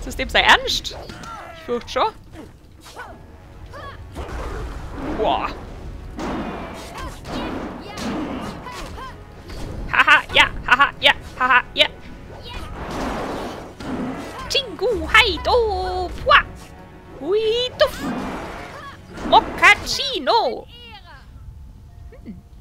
System sei ernst. Ich fürchte schon. Boah. Haha, ja, haha, ja, haha, ja. Chingu, Haido, Pua. Hui, duff. Moccacino.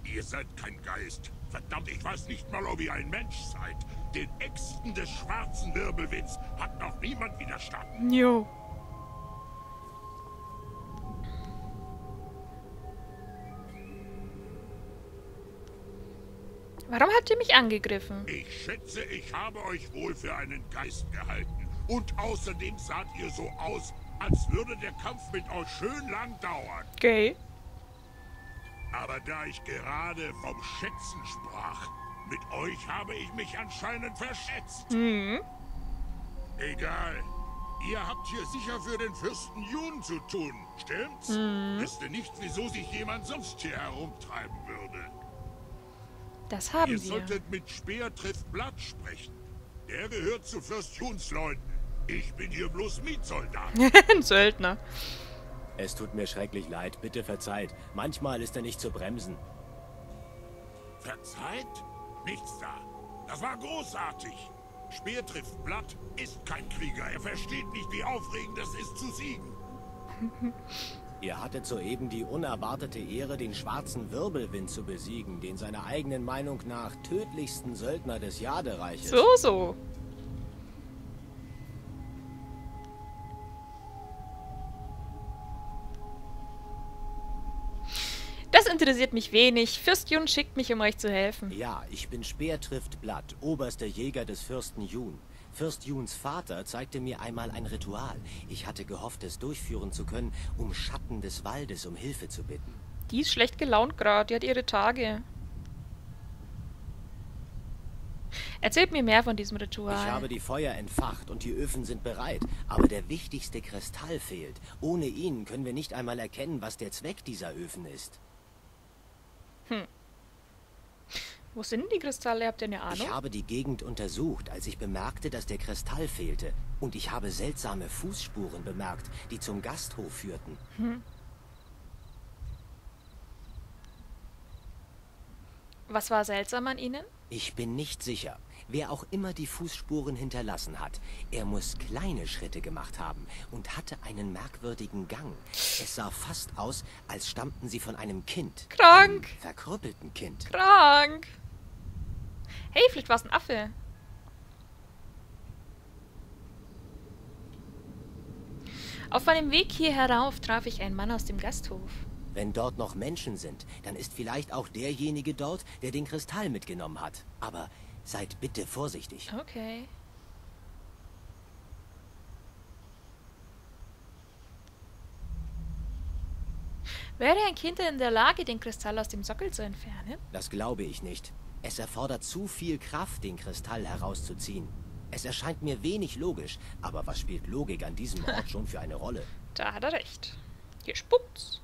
Ihr seid kein Geist. Verdammt, ich weiß nicht mal, ob ihr ein Mensch seid. Den Äxten des schwarzen Wirbelwinds hat noch niemand widerstanden. Jo. Warum habt ihr mich angegriffen? Ich schätze, ich habe euch wohl für einen Geist gehalten. Und außerdem saht ihr so aus, als würde der Kampf mit euch schön lang dauern. Okay. Aber da ich gerade vom Schätzen sprach, mit euch habe ich mich anscheinend verschätzt. Mhm. Egal. Ihr habt hier sicher für den Fürsten Jun zu tun, stimmt's? Mhm. Wüsste nicht, wieso sich jemand sonst hier herumtreiben würde. Das haben Ihr wir. solltet mit Speer trifft Blatt sprechen. Der gehört zu Fürst Juns Leuten. Ich bin hier bloß Mietsoldat. Ein Söldner. Es tut mir schrecklich leid, bitte verzeiht. Manchmal ist er nicht zu bremsen. Verzeiht? Nichts da. Das war großartig. Speer trifft Blatt ist kein Krieger. Er versteht nicht, wie aufregend es ist zu siegen. Ihr hattet soeben die unerwartete Ehre, den schwarzen Wirbelwind zu besiegen, den seiner eigenen Meinung nach tödlichsten Söldner des Jadereiches. So, so. Interessiert mich wenig. Fürst Jun schickt mich, um euch zu helfen. Ja, ich bin Speer trifft Blatt, oberster Jäger des Fürsten Jun. Fürst Juns Vater zeigte mir einmal ein Ritual. Ich hatte gehofft, es durchführen zu können, um Schatten des Waldes um Hilfe zu bitten. Die ist schlecht gelaunt gerade. Die hat ihre Tage. Erzählt mir mehr von diesem Ritual. Ich habe die Feuer entfacht und die Öfen sind bereit, aber der wichtigste Kristall fehlt. Ohne ihn können wir nicht einmal erkennen, was der Zweck dieser Öfen ist. Wo sind die Kristalle? Habt ihr eine Ahnung? Ich habe die Gegend untersucht, als ich bemerkte, dass der Kristall fehlte. Und ich habe seltsame Fußspuren bemerkt, die zum Gasthof führten. Was war seltsam an ihnen? Ich bin nicht sicher. Wer auch immer die Fußspuren hinterlassen hat, er muss kleine Schritte gemacht haben und hatte einen merkwürdigen Gang. Es sah fast aus, als stammten sie von einem Kind. Krank. Einem verkrüppelten Kind. Krank. Hey, vielleicht war es ein Affe. Auf meinem Weg hier herauf traf ich einen Mann aus dem Gasthof. Wenn dort noch Menschen sind, dann ist vielleicht auch derjenige dort, der den Kristall mitgenommen hat. Aber seid bitte vorsichtig. Okay. Wäre ein Kind in der Lage, den Kristall aus dem Sockel zu entfernen? Das glaube ich nicht. Es erfordert zu viel Kraft, den Kristall herauszuziehen. Es erscheint mir wenig logisch, aber was spielt Logik an diesem Ort schon für eine Rolle? Da hat er recht. Hier spuckt's.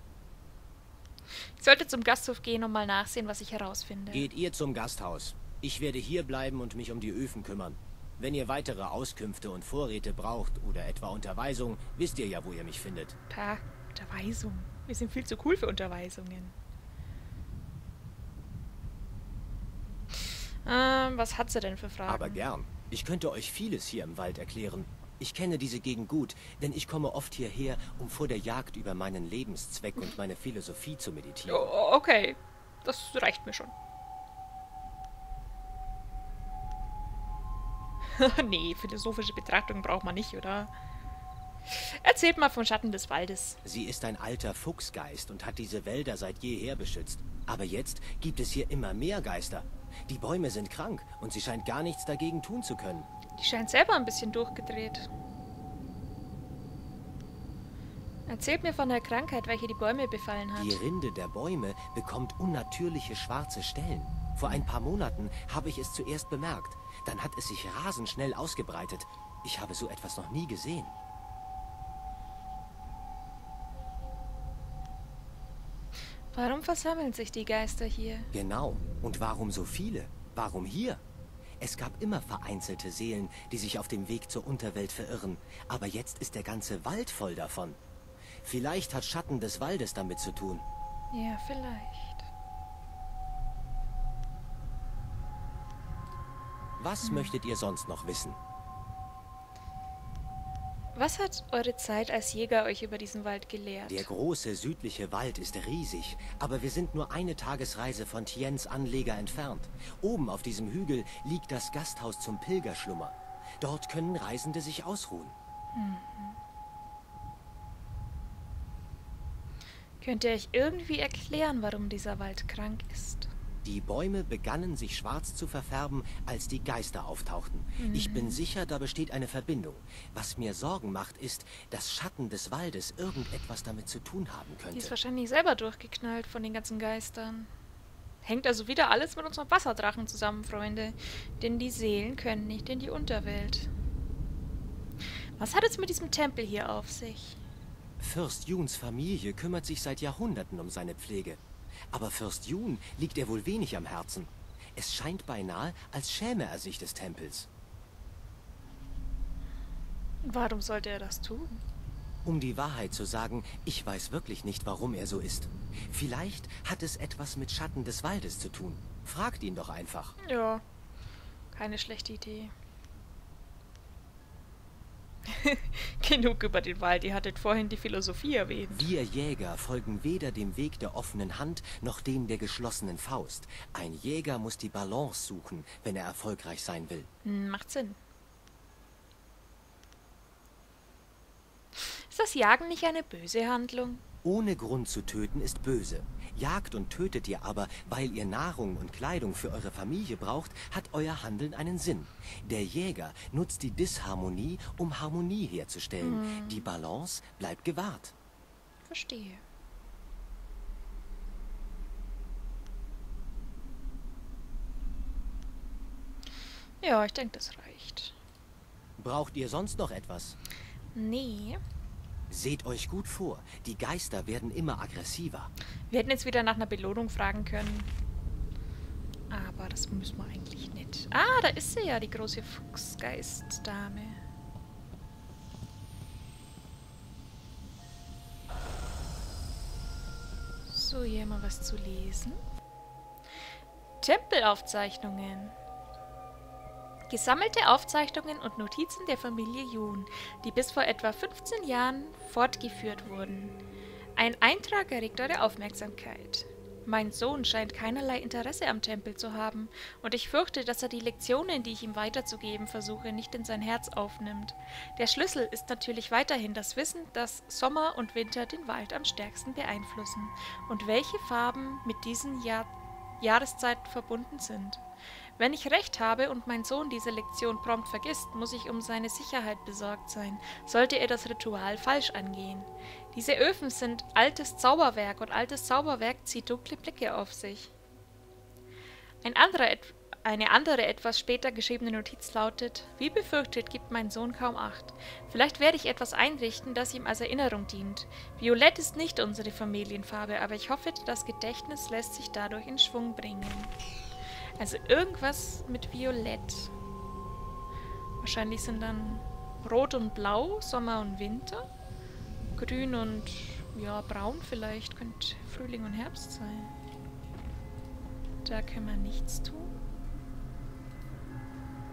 Ich sollte zum Gasthof gehen und mal nachsehen, was ich herausfinde. Geht ihr zum Gasthaus. Ich werde hier bleiben und mich um die Öfen kümmern. Wenn ihr weitere Auskünfte und Vorräte braucht oder etwa Unterweisung, wisst ihr ja, wo ihr mich findet. Pah, Unterweisung. Wir sind viel zu cool für Unterweisungen. Ähm, was hat sie denn für Fragen? Aber gern. Ich könnte euch vieles hier im Wald erklären. Ich kenne diese Gegend gut, denn ich komme oft hierher, um vor der Jagd über meinen Lebenszweck und meine Philosophie zu meditieren. Oh, okay, das reicht mir schon. nee, philosophische Betrachtung braucht man nicht, oder? Erzählt mal vom Schatten des Waldes. Sie ist ein alter Fuchsgeist und hat diese Wälder seit jeher beschützt. Aber jetzt gibt es hier immer mehr Geister. Die Bäume sind krank und sie scheint gar nichts dagegen tun zu können. Die scheint selber ein bisschen durchgedreht. Erzählt mir von der Krankheit, welche die Bäume befallen hat. Die Rinde der Bäume bekommt unnatürliche schwarze Stellen. Vor ein paar Monaten habe ich es zuerst bemerkt. Dann hat es sich rasend schnell ausgebreitet. Ich habe so etwas noch nie gesehen. Warum versammeln sich die Geister hier? Genau. Und warum so viele? Warum hier? Es gab immer vereinzelte Seelen, die sich auf dem Weg zur Unterwelt verirren. Aber jetzt ist der ganze Wald voll davon. Vielleicht hat Schatten des Waldes damit zu tun. Ja, vielleicht. Was möchtet ihr sonst noch wissen? Was hat eure Zeit als Jäger euch über diesen Wald gelehrt? Der große südliche Wald ist riesig, aber wir sind nur eine Tagesreise von Tiens Anleger entfernt. Oben auf diesem Hügel liegt das Gasthaus zum Pilgerschlummer. Dort können Reisende sich ausruhen. Könnt ihr euch irgendwie erklären, warum dieser Wald krank ist? Die Bäume begannen sich schwarz zu verfärben, als die Geister auftauchten. Ich bin sicher, da besteht eine Verbindung. Was mir Sorgen macht, ist, dass Schatten des Waldes irgendetwas damit zu tun haben Die ist könnte. wahrscheinlich selber durchgeknallt von den ganzen Geistern. Hängt also wieder alles mit unserem Wasserdrachen zusammen, Freunde. Denn die Seelen können nicht in die Unterwelt. Was hat es mit diesem Tempel hier auf sich? Fürst Juns Familie kümmert sich seit Jahrhunderten um seine Pflege. Aber Fürst Jun liegt er wohl wenig am Herzen. Es scheint beinahe, als schäme er sich des Tempels. Warum sollte er das tun? Um die Wahrheit zu sagen, ich weiß wirklich nicht, warum er so ist. Vielleicht hat es etwas mit Schatten des Waldes zu tun. Fragt ihn doch einfach. Ja, keine schlechte Idee. Genug über den Wald, ihr hattet vorhin die Philosophie erwähnt. Wir Jäger folgen weder dem Weg der offenen Hand noch dem der geschlossenen Faust. Ein Jäger muss die Balance suchen, wenn er erfolgreich sein will. Hm, macht Sinn. Ist das Jagen nicht eine böse Handlung? Ohne Grund zu töten ist böse. Jagt und tötet ihr aber, weil ihr Nahrung und Kleidung für eure Familie braucht, hat euer Handeln einen Sinn. Der Jäger nutzt die Disharmonie, um Harmonie herzustellen. Die Balance bleibt gewahrt. Verstehe. Ja, ich denke, das reicht. Braucht ihr sonst noch etwas? Nee. Seht euch gut vor, die Geister werden immer aggressiver. Wir hätten jetzt wieder nach einer Belohnung fragen können. Aber das müssen wir eigentlich nicht. Ah, da ist sie ja, die große Fuchsgeistdame. So, hier mal was zu lesen. Tempelaufzeichnungen. Gesammelte Aufzeichnungen und Notizen der Familie Jun, die bis vor etwa 15 Jahren fortgeführt wurden. Ein Eintrag erregt eure Aufmerksamkeit. Mein Sohn scheint keinerlei Interesse am Tempel zu haben, und ich fürchte, dass er die Lektionen, die ich ihm weiterzugeben versuche, nicht in sein Herz aufnimmt. Der Schlüssel ist natürlich weiterhin das Wissen, dass Sommer und Winter den Wald am stärksten beeinflussen und welche Farben mit diesen Jahr Jahreszeiten verbunden sind. Wenn ich recht habe und mein Sohn diese Lektion prompt vergisst, muss ich um seine Sicherheit besorgt sein, sollte er das Ritual falsch angehen. Diese Öfen sind altes Zauberwerk und altes Zauberwerk zieht dunkle Blicke auf sich. Ein anderer, eine andere etwas später geschriebene Notiz lautet: Wie befürchtet gibt mein Sohn kaum Acht. Vielleicht werde ich etwas einrichten, das ihm als Erinnerung dient. Violett ist nicht unsere Familienfarbe, aber ich hoffe, das Gedächtnis lässt sich dadurch in Schwung bringen. Also irgendwas mit Violett. Wahrscheinlich sind dann Rot und Blau, Sommer und Winter. Grün und ja, Braun vielleicht. Könnte Frühling und Herbst sein. Da können wir nichts tun.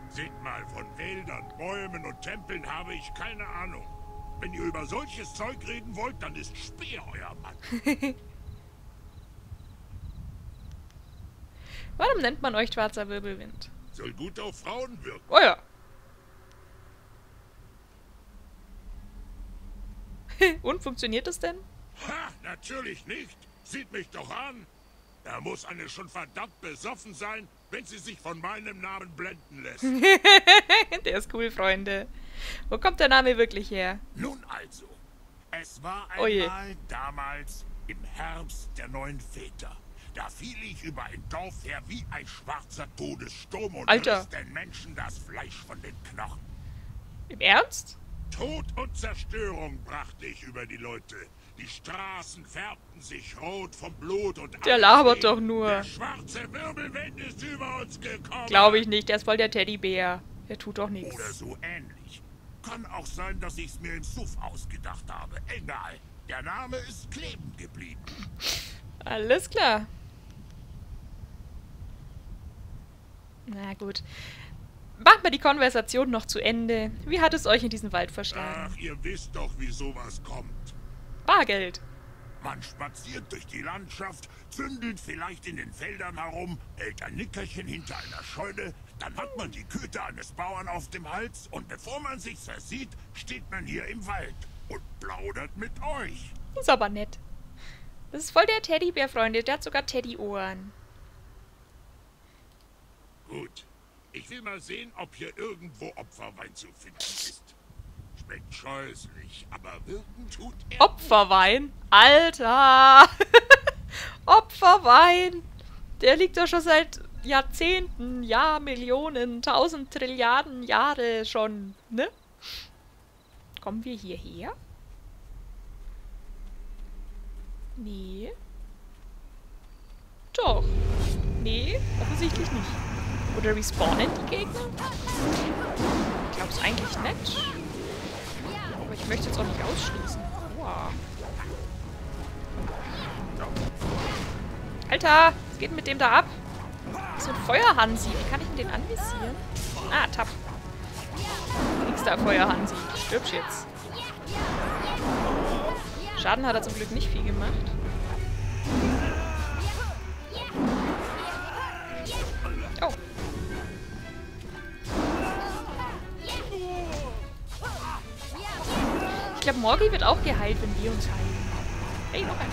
Seht mal, von Wäldern, Bäumen und Tempeln habe ich keine Ahnung. Wenn ihr über solches Zeug reden wollt, dann ist Speer euer Mann. Warum nennt man euch schwarzer Wirbelwind? Soll gut auf Frauen wirken. Oh ja. Und funktioniert das denn? Ha, natürlich nicht. Sieht mich doch an. Da muss eine schon verdammt besoffen sein, wenn sie sich von meinem Namen blenden lässt. Der ist cool, Freunde. Wo kommt der Name wirklich her? Nun also, es war Oh einmal damals im Herbst der neuen Väter. Da fiel ich über ein Dorf her wie ein schwarzer Todessturm und Alter. riss den Menschen das Fleisch von den Knochen. Im Ernst? Tod und Zerstörung brachte ich über die Leute. Die Straßen färbten sich rot vom Blut und Der labert doch nur. Der schwarze Wirbelwind ist über uns gekommen. Glaube ich nicht, der ist voll der Teddybär. Der tut doch Oder nichts. so ähnlich. Kann auch sein, dass ich's mir im Suff ausgedacht habe. Egal. Der Name ist kleben geblieben. Alles klar. Na gut. Machen wir die Konversation noch zu Ende. Wie hat es euch in diesen Wald verschlagen? Ach, ihr wisst doch, wie sowas kommt. Bargeld. Man spaziert durch die Landschaft, zündelt vielleicht in den Feldern herum, hält ein Nickerchen hinter einer Scheune, dann hat man die Köte eines Bauern auf dem Hals und bevor man sich's versieht, steht man hier im Wald und plaudert mit euch. Ist aber nett. Das ist voll der Teddybär, Freunde. Der hat sogar Teddyohren. Gut. Ich will mal sehen, ob hier irgendwo Opferwein zu finden ist. Schmeckt scheußlich, aber wirken tut er. Opferwein? Alter! Opferwein! Der liegt doch schon seit Jahrzehnten, Jahr, Millionen, tausend Trilliarden Jahre schon, ne? Kommen wir hierher? Nee. Doch. Nee, offensichtlich nicht. Oder respawnen die Gegner? Ich glaube es eigentlich nicht. Aber ich möchte jetzt auch nicht ausschließen. Aua. Alter, was geht mit dem da ab? So ein Feuerhansi. Wie kann ich denn den anvisieren? Ah, Tab. Nix da, Feuerhansi. Stirbst jetzt. Schaden hat er zum Glück nicht viel gemacht. Ich glaube, Morgi wird auch geheilt, wenn wir uns heilen. Hey, noch ein.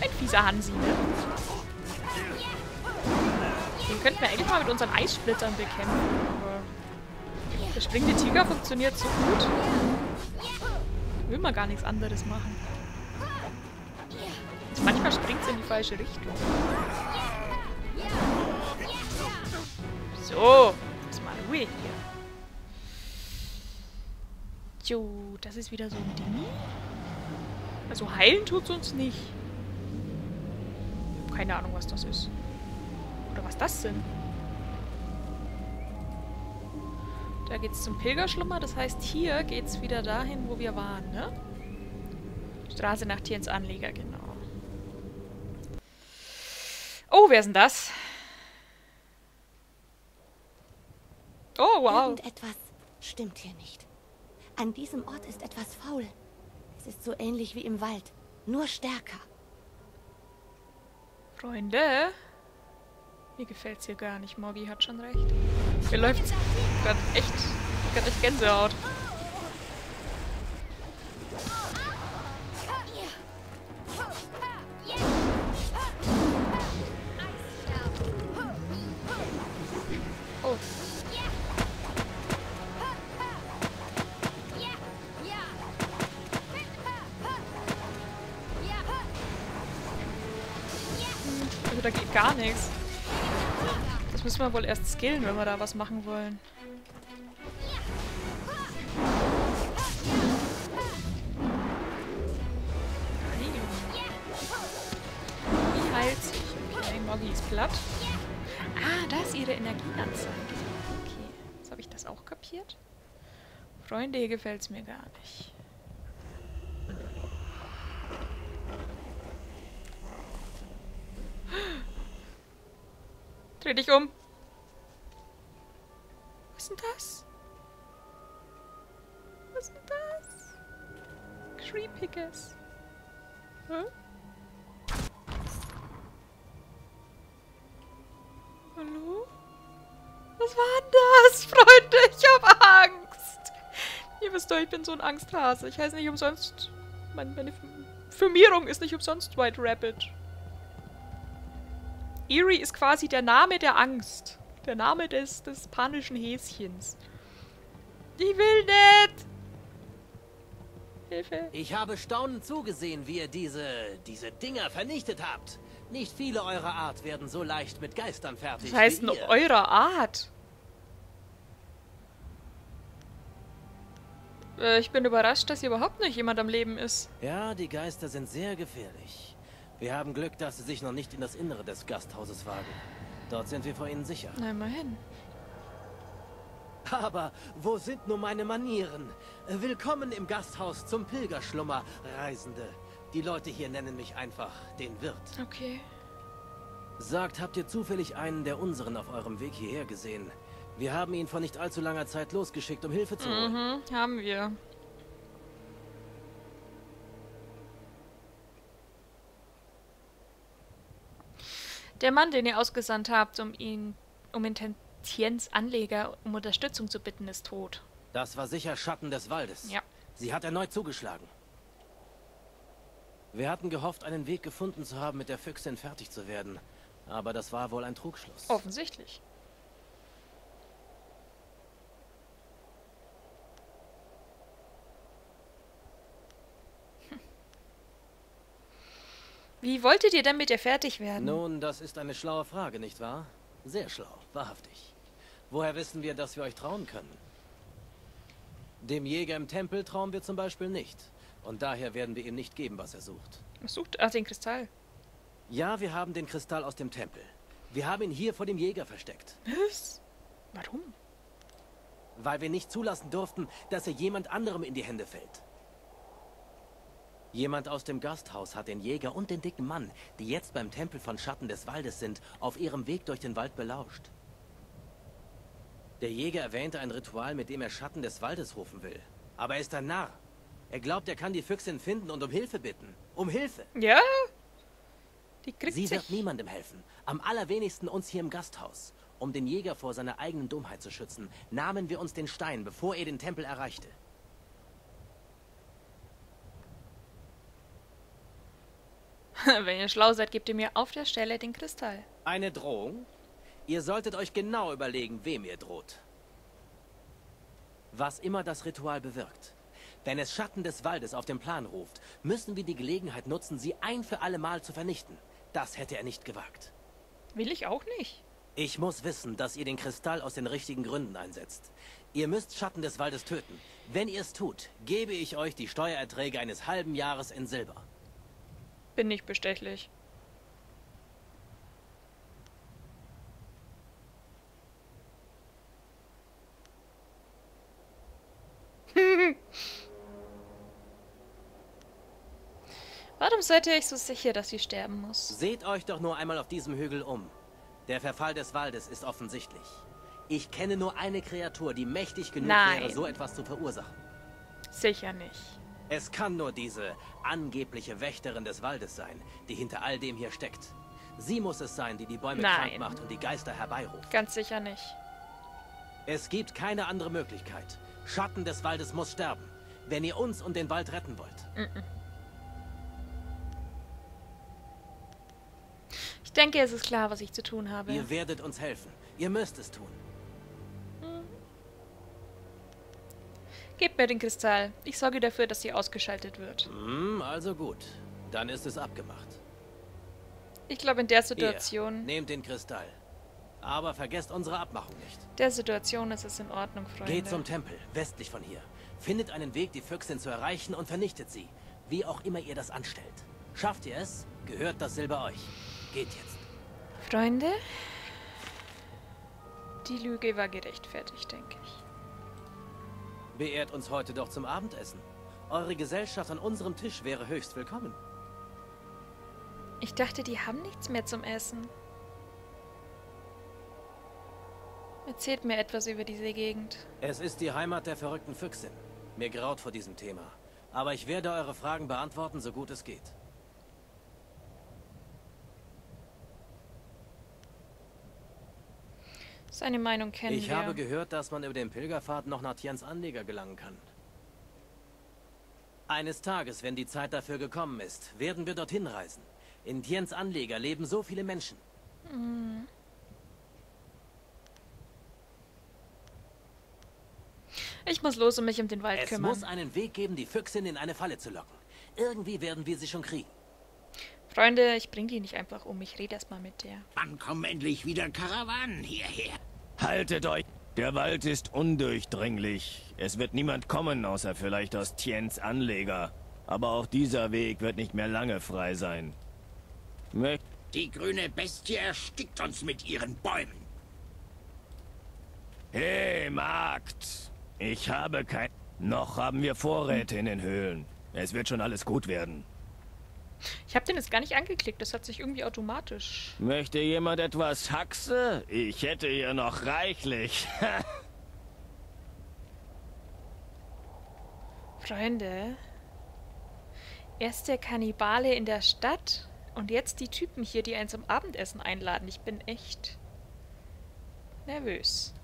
Ein fieser Hansi, ne? Den könnten wir eigentlich mal mit unseren Eissplittern bekämpfen, aber... Der springende Tiger funktioniert so gut. Will man gar nichts anderes machen. Also manchmal springt es in die falsche Richtung. So, ist mal Ruhe hier. Jo, das ist wieder so ein Ding. Also heilen tut's uns nicht. Ich hab keine Ahnung, was das ist. Oder was das sind. Da geht's zum Pilgerschlummer. Das heißt, hier geht's wieder dahin, wo wir waren, ne? Straße nach Tiens Anleger, genau. Oh, wer ist denn das? Oh, wow. Irgendetwas stimmt hier nicht. An diesem Ort ist etwas faul. Es ist so ähnlich wie im Wald, nur stärker. Freunde, mir gefällt's hier gar nicht. Morgi hat schon recht. Mir läuft's gerade echt, gerade echt Gänsehaut. Also da geht gar nichts. Das müssen wir wohl erst skillen, wenn wir da was machen wollen. Die heilt sich. Okay, Moggy ist platt. Ah, da ist ihre Energieanzeige. Okay, jetzt habe ich das auch kapiert. Freunde, hier gefällt es mir gar nicht. Dreh dich um. Was ist denn das? Was ist denn das? Creepicus. Hä? Hallo? Was war denn das, Freunde? Ich habe Angst. Ihr wisst doch, ich bin so ein Angsthase. Ich heiße nicht umsonst. Meine, meine Firmierung ist nicht umsonst White Rabbit. Eerie ist quasi der Name der Angst. Der Name des, des panischen Häschens. Ich will nicht! Hilfe. Ich habe staunend zugesehen, wie ihr diese, diese Dinger vernichtet habt. Nicht viele eurer Art werden so leicht mit Geistern fertig Das heißt ihr. eurer Art. Äh, ich bin überrascht, dass hier überhaupt nicht jemand am Leben ist. Ja, die Geister sind sehr gefährlich. Wir haben Glück, dass sie sich noch nicht in das Innere des Gasthauses wagen. Dort sind wir vor ihnen sicher. Na, immerhin. Aber wo sind nun meine Manieren? Willkommen im Gasthaus zum Pilgerschlummer, Reisende. Die Leute hier nennen mich einfach den Wirt. Okay. Sagt, habt ihr zufällig einen der unseren auf eurem Weg hierher gesehen? Wir haben ihn vor nicht allzu langer Zeit losgeschickt, um Hilfe zu holen. Mhm, haben wir. Der Mann, den ihr ausgesandt habt, um ihn, um Intentiens Anleger um Unterstützung zu bitten, ist tot. Das war sicher Schatten des Waldes. Ja. Sie hat erneut zugeschlagen. Wir hatten gehofft, einen Weg gefunden zu haben, mit der Füchsin fertig zu werden. Aber das war wohl ein Trugschluss. Offensichtlich. Wie wolltet ihr denn mit ihr fertig werden? Nun, das ist eine schlaue Frage, nicht wahr? Sehr schlau, wahrhaftig. Woher wissen wir, dass wir euch trauen können? Dem Jäger im Tempel trauen wir zum Beispiel nicht. Und daher werden wir ihm nicht geben, was er sucht. Was sucht? Ach, den Kristall. Ja, wir haben den Kristall aus dem Tempel. Wir haben ihn hier vor dem Jäger versteckt. Was? Warum? Weil wir nicht zulassen durften, dass er jemand anderem in die Hände fällt. Jemand aus dem Gasthaus hat den Jäger und den dicken Mann, die jetzt beim Tempel von Schatten des Waldes sind, auf ihrem Weg durch den Wald belauscht. Der Jäger erwähnte ein Ritual, mit dem er Schatten des Waldes rufen will. Aber er ist ein Narr. Er glaubt, er kann die Füchsin finden und um Hilfe bitten. Um Hilfe. Ja? Die kriegt Sie sich. wird niemandem helfen. Am allerwenigsten uns hier im Gasthaus. Um den Jäger vor seiner eigenen Dummheit zu schützen, nahmen wir uns den Stein, bevor er den Tempel erreichte. Wenn ihr schlau seid, gebt ihr mir auf der Stelle den Kristall. Eine Drohung? Ihr solltet euch genau überlegen, wem ihr droht. Was immer das Ritual bewirkt. Wenn es Schatten des Waldes auf den Plan ruft, müssen wir die Gelegenheit nutzen, sie ein für alle Mal zu vernichten. Das hätte er nicht gewagt. Will ich auch nicht. Ich muss wissen, dass ihr den Kristall aus den richtigen Gründen einsetzt. Ihr müsst Schatten des Waldes töten. Wenn ihr es tut, gebe ich euch die Steuererträge eines halben Jahres in Silber. Bin nicht bestechlich. Warum seid ihr euch so sicher, dass sie sterben muss? Seht euch doch nur einmal auf diesem Hügel um. Der Verfall des Waldes ist offensichtlich. Ich kenne nur eine Kreatur, die mächtig genug Nein. wäre, so etwas zu verursachen. Sicher nicht. Es kann nur diese angebliche Wächterin des Waldes sein, die hinter all dem hier steckt. Sie muss es sein, die die Bäume Nein. krank macht und die Geister herbeiruft. Ganz sicher nicht. Es gibt keine andere Möglichkeit. Schatten des Waldes muss sterben, wenn ihr uns und den Wald retten wollt. Ich denke, es ist klar, was ich zu tun habe. Ihr werdet uns helfen. Ihr müsst es tun. Gebt mir den Kristall. Ich sorge dafür, dass sie ausgeschaltet wird. Hm, also gut. Dann ist es abgemacht. Ich glaube, in der Hier, Situation, nehmt den Kristall. Aber vergesst unsere Abmachung nicht. der Situation ist es in Ordnung, Freunde. Geht zum Tempel, westlich von hier. Findet einen Weg, die Füchsin zu erreichen und vernichtet sie. Wie auch immer ihr das anstellt. Schafft ihr es, gehört das Silber euch. Geht jetzt. Freunde, die Lüge war gerechtfertigt, denke ich. Beehrt uns heute doch zum Abendessen. Eure Gesellschaft an unserem Tisch wäre höchst willkommen. Ich dachte, die haben nichts mehr zum Essen. Erzählt mir etwas über diese Gegend. Es ist die Heimat der verrückten Füchsin. Mir graut vor diesem Thema. Aber ich werde eure Fragen beantworten, so gut es geht. Seine Meinung kennen Ich wir. habe gehört, dass man über den Pilgerpfad noch nach Tiens Anleger gelangen kann. Eines Tages, wenn die Zeit dafür gekommen ist, werden wir dorthin reisen. In Tiens Anleger leben so viele Menschen. ich muss los und mich um den Wald Es kümmern. muss einen Weg geben, die Füchsin in eine Falle zu locken. Irgendwie werden wir sie schon kriegen. Freunde, ich bring die nicht einfach um. Ich rede erst mal mit der. Wann kommen endlich wieder Karawanen hierher? Haltet euch! Der Wald ist undurchdringlich. Es wird niemand kommen, außer vielleicht aus Tiens Anleger. Aber auch dieser Weg wird nicht mehr lange frei sein. Mö Die grüne Bestie erstickt uns mit ihren Bäumen. hey, Magd! Ich habe kein... Noch haben wir Vorräte in den Höhlen. Es wird schon alles gut werden. Ich habe den jetzt gar nicht angeklickt. Das hat sich irgendwie automatisch. Möchte jemand etwas Haxe? Ich hätte hier noch reichlich. Freunde. Erst der Kannibale in der Stadt und jetzt die Typen hier, die einen zum Abendessen einladen. Ich bin echt nervös.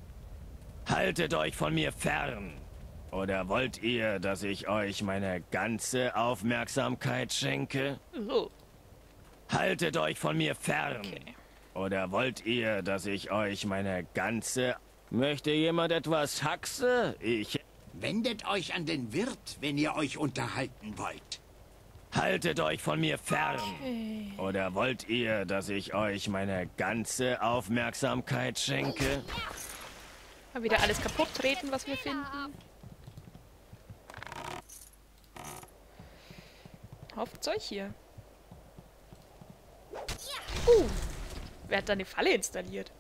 Haltet euch von mir fern. Oder wollt ihr, dass ich euch meine ganze Aufmerksamkeit schenke? Oh, Haltet euch von mir fern. okay. Oder wollt ihr, dass ich euch meine ganze... Möchte jemand etwas Haxe? Ich... Wendet euch an den Wirt, wenn ihr euch unterhalten wollt. Haltet euch von mir fern. Okay. Oder wollt ihr, dass ich euch meine ganze Aufmerksamkeit schenke? Mal wieder alles kaputt treten, was wir finden. Haufen Zeug hier. Uh, wer hat da eine Falle installiert?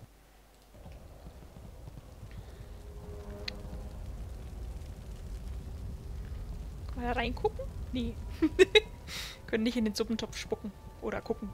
Kann man da reingucken? Nee. Können nicht in den Suppentopf spucken. Oder gucken.